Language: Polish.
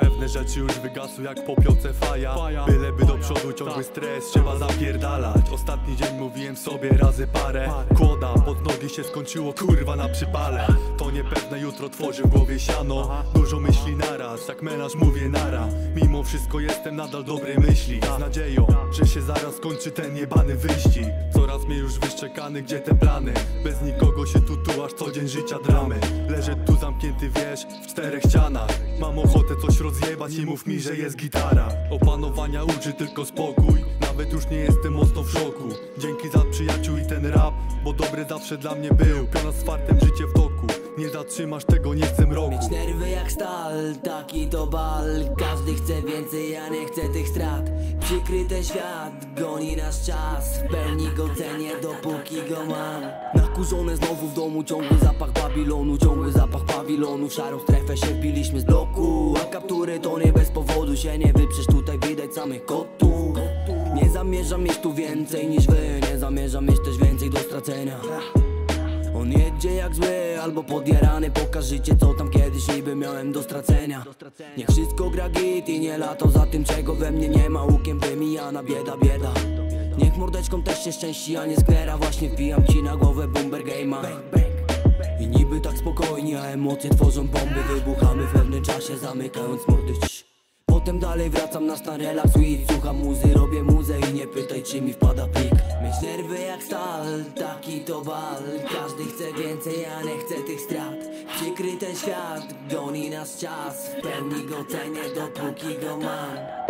Pewne rzeczy już wygasły jak popioce faja. Byleby do przodu ciągły stres, trzeba zapierdalać. Ostatni dzień mówiłem sobie razy parę. Kłoda, pod nogi się skończyło kurwa na przypale. To niepewne jutro tworzy w głowie siano. Dużo myśli naraz, jak menaż mówię nara. Mimo wszystko jestem nadal dobrej myśli. Z nadzieją, że się zaraz skończy ten jebany wyścig. Coraz mnie już wyszczekany, gdzie te plany? Bez nikogo się tu tu aż co dzień życia dramy Mam ochotę coś rozjebać i mów mi, że jest gitara. Opanowania uczy tylko spokój. Nawet już nie jestem mocno w szoku. Dzięki za przyjaciół i ten rap Bo dobry zawsze dla mnie był. Piona z fartem, życie w toku. Nie zatrzymasz tego, nie chcę mroku. Mieć nerwy jak stal, taki to bal. Każdy chce więcej, ja nie chcę tych strat Przykryty świat, goni nasz czas. W pełni go cenię, dopóki go mam. Nakurzone znowu w domu, ciągły zapach Babilonu Ciągły zapach pawilonu, w szarą strefę się wbiliśmy z bloku A kaptury to nie bez powodu się nie wyprzesz. Tutaj widać samych kotów. Nie zamierzam mieć tu więcej niż wy Nie zamierzam mieć też więcej do stracenia on jedzie jak zły, albo podjarany. Pokażcie co tam kiedyś niby miałem do stracenia. Niech wszystko gra git i nie lato za tym czego we mnie nie ma. Łukiem wymijana bieda, bieda. Niech mordeczką też się szczęści, a nie sknera Właśnie wbijam ci na głowę bomber game'a I niby tak spokojnie, a emocje tworzą bomby. Wybuchamy w pewnym czasie, zamykając mordy. Potem dalej wracam na stan relaksu i słucham muzy Robię muzę i nie pytaj czy mi wpada plik. Mieć nerwy jak stal, taki to bal Każdy chce więcej, ja nie chcę tych strat. Przykry ten świat, goni nas czas. W pełni go cenię, dopóki go mam